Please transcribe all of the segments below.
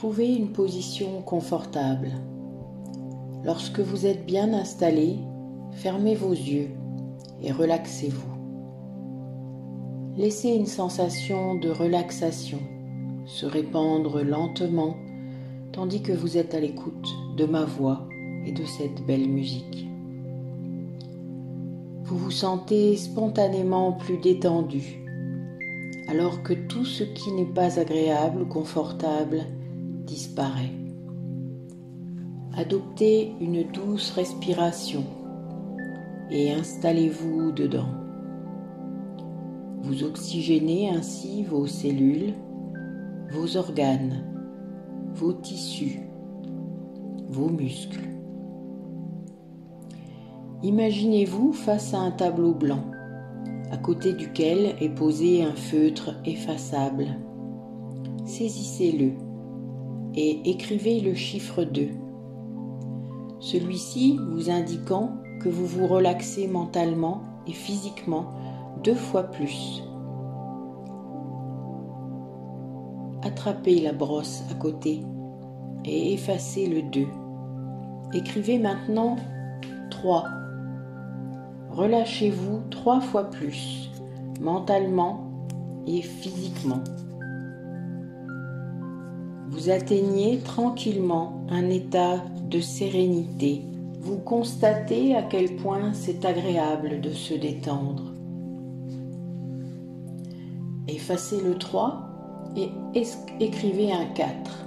Trouvez une position confortable. Lorsque vous êtes bien installé, fermez vos yeux et relaxez-vous. Laissez une sensation de relaxation se répandre lentement tandis que vous êtes à l'écoute de ma voix et de cette belle musique. Vous vous sentez spontanément plus détendu alors que tout ce qui n'est pas agréable ou confortable disparaît. Adoptez une douce respiration et installez-vous dedans. Vous oxygénez ainsi vos cellules, vos organes, vos tissus, vos muscles. Imaginez-vous face à un tableau blanc, à côté duquel est posé un feutre effaçable. Saisissez-le et écrivez le chiffre 2. Celui-ci vous indiquant que vous vous relaxez mentalement et physiquement deux fois plus. Attrapez la brosse à côté et effacez le 2. Écrivez maintenant 3. Relâchez-vous trois fois plus, mentalement et physiquement. Atteignez tranquillement un état de sérénité. Vous constatez à quel point c'est agréable de se détendre. Effacez le 3 et écrivez un 4.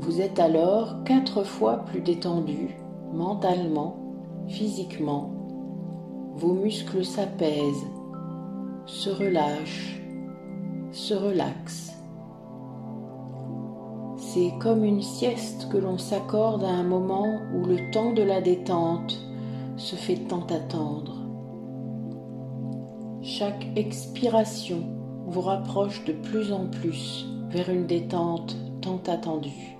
Vous êtes alors quatre fois plus détendu mentalement, physiquement. Vos muscles s'apaisent, se relâchent, se relaxent. C'est comme une sieste que l'on s'accorde à un moment où le temps de la détente se fait tant attendre. Chaque expiration vous rapproche de plus en plus vers une détente tant attendue.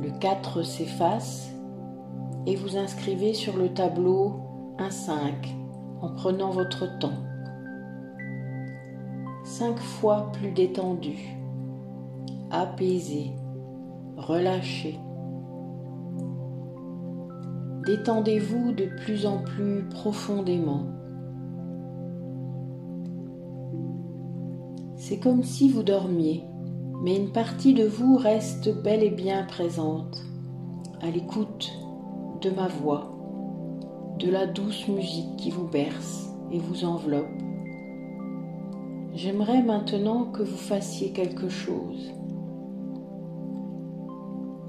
Le 4 s'efface et vous inscrivez sur le tableau un 5 en prenant votre temps. Cinq fois plus détendu, apaisé, relâché. Détendez-vous de plus en plus profondément. C'est comme si vous dormiez, mais une partie de vous reste bel et bien présente, à l'écoute de ma voix, de la douce musique qui vous berce et vous enveloppe. J'aimerais maintenant que vous fassiez quelque chose.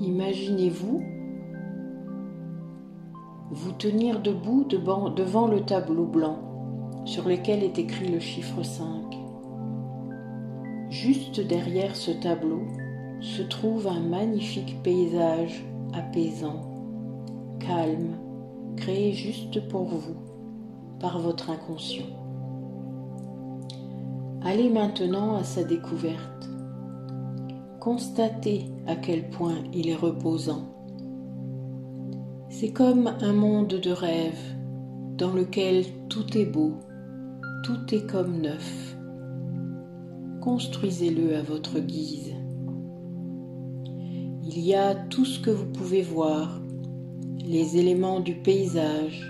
Imaginez-vous vous tenir debout devant le tableau blanc sur lequel est écrit le chiffre 5. Juste derrière ce tableau se trouve un magnifique paysage apaisant, calme, créé juste pour vous par votre inconscient. Allez maintenant à sa découverte. Constatez à quel point il est reposant c'est comme un monde de rêve dans lequel tout est beau, tout est comme neuf. Construisez-le à votre guise. Il y a tout ce que vous pouvez voir, les éléments du paysage,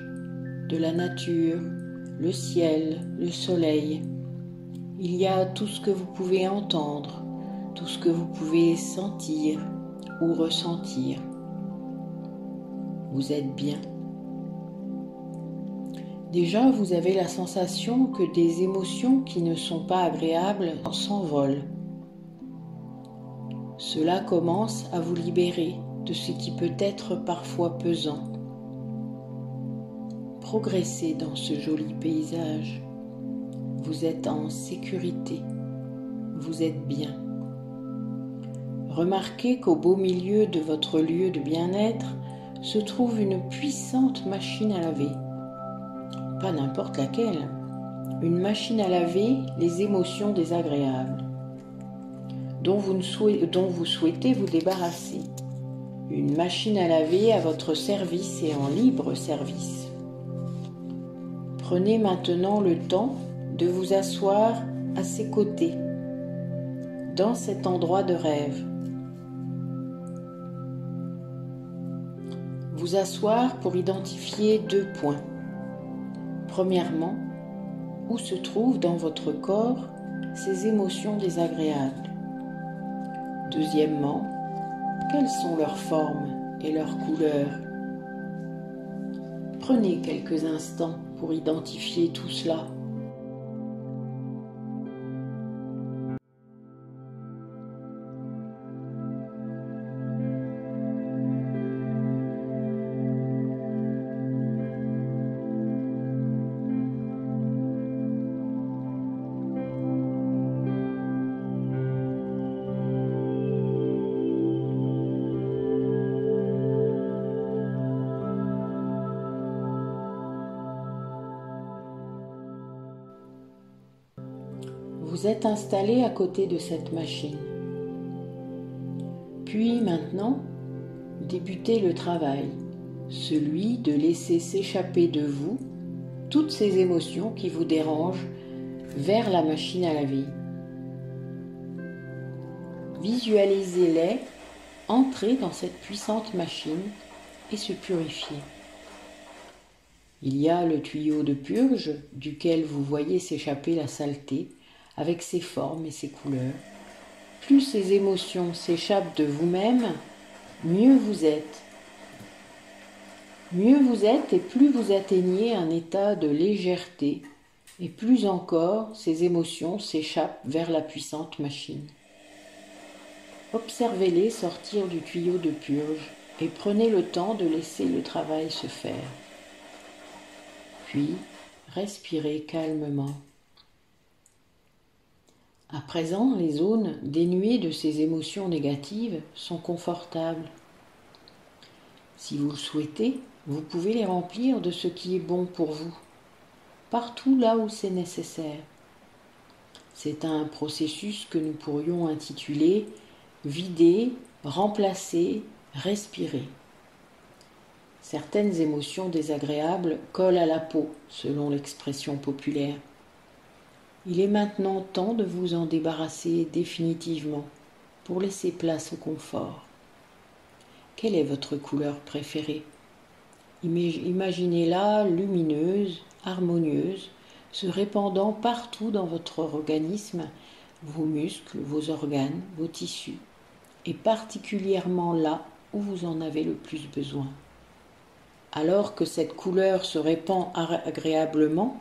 de la nature, le ciel, le soleil. Il y a tout ce que vous pouvez entendre, tout ce que vous pouvez sentir ou ressentir vous êtes bien. Déjà, vous avez la sensation que des émotions qui ne sont pas agréables s'envolent. Cela commence à vous libérer de ce qui peut être parfois pesant. Progressez dans ce joli paysage. Vous êtes en sécurité. Vous êtes bien. Remarquez qu'au beau milieu de votre lieu de bien-être, se trouve une puissante machine à laver. Pas n'importe laquelle. Une machine à laver les émotions désagréables dont vous, souhaitez, vous débarrasser. Une machine à laver à votre service et en libre service. Prenez maintenant le temps de vous asseoir à ses côtés dans cet endroit de rêve. Vous asseoir pour identifier deux points. Premièrement, où se trouvent dans votre corps ces émotions désagréables? Deuxièmement, quelles sont leurs formes et leurs couleurs? Prenez quelques instants pour identifier tout cela. Vous êtes installé à côté de cette machine. Puis maintenant, débutez le travail, celui de laisser s'échapper de vous toutes ces émotions qui vous dérangent vers la machine à laver. Visualisez-les entrer dans cette puissante machine et se purifier. Il y a le tuyau de purge duquel vous voyez s'échapper la saleté avec ses formes et ses couleurs. Plus ces émotions s'échappent de vous-même, mieux vous êtes. Mieux vous êtes et plus vous atteignez un état de légèreté, et plus encore ces émotions s'échappent vers la puissante machine. Observez-les sortir du tuyau de purge et prenez le temps de laisser le travail se faire. Puis, respirez calmement. À présent, les zones dénuées de ces émotions négatives sont confortables. Si vous le souhaitez, vous pouvez les remplir de ce qui est bon pour vous, partout là où c'est nécessaire. C'est un processus que nous pourrions intituler vider, remplacer, respirer. Certaines émotions désagréables collent à la peau, selon l'expression populaire. Il est maintenant temps de vous en débarrasser définitivement pour laisser place au confort. Quelle est votre couleur préférée? Imaginez-la lumineuse, harmonieuse, se répandant partout dans votre organisme, vos muscles, vos organes, vos tissus, et particulièrement là où vous en avez le plus besoin. Alors que cette couleur se répand agréablement,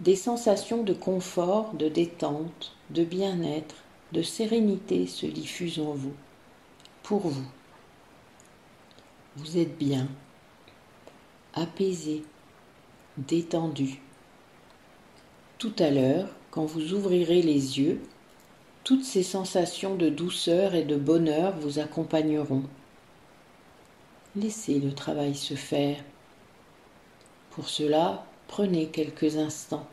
des sensations de confort, de détente, de bien-être, de sérénité se diffusent en vous, pour vous. Vous êtes bien, apaisé, détendu. Tout à l'heure, quand vous ouvrirez les yeux, toutes ces sensations de douceur et de bonheur vous accompagneront. Laissez le travail se faire. Pour cela, prenez quelques instants.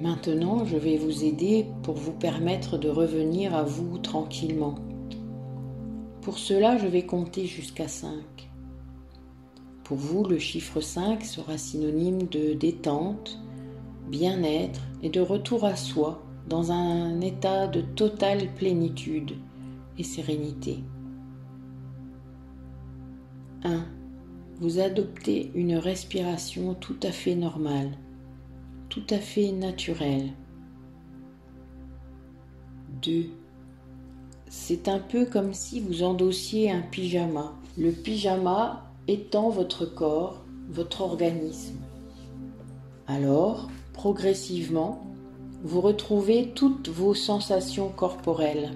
Maintenant, je vais vous aider pour vous permettre de revenir à vous tranquillement. Pour cela, je vais compter jusqu'à 5. Pour vous, le chiffre 5 sera synonyme de détente, bien-être et de retour à soi dans un état de totale plénitude et sérénité. 1. Vous adoptez une respiration tout à fait normale tout à fait naturel. 2. C'est un peu comme si vous endossiez un pyjama, le pyjama étant votre corps, votre organisme. Alors, progressivement, vous retrouvez toutes vos sensations corporelles.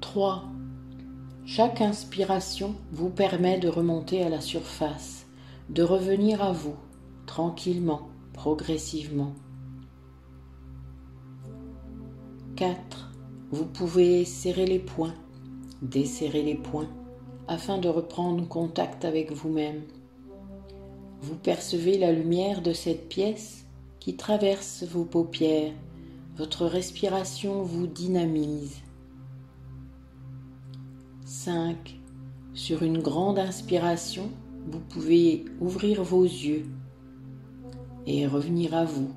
3. Chaque inspiration vous permet de remonter à la surface de revenir à vous tranquillement, progressivement. 4. Vous pouvez serrer les poings, desserrer les poings afin de reprendre contact avec vous-même. Vous percevez la lumière de cette pièce qui traverse vos paupières. Votre respiration vous dynamise. 5. Sur une grande inspiration, vous pouvez ouvrir vos yeux et revenir à vous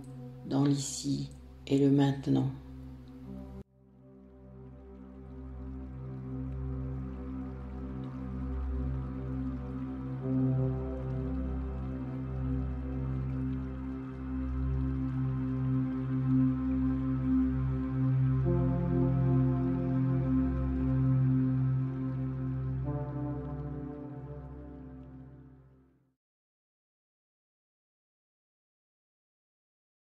dans l'ici et le maintenant.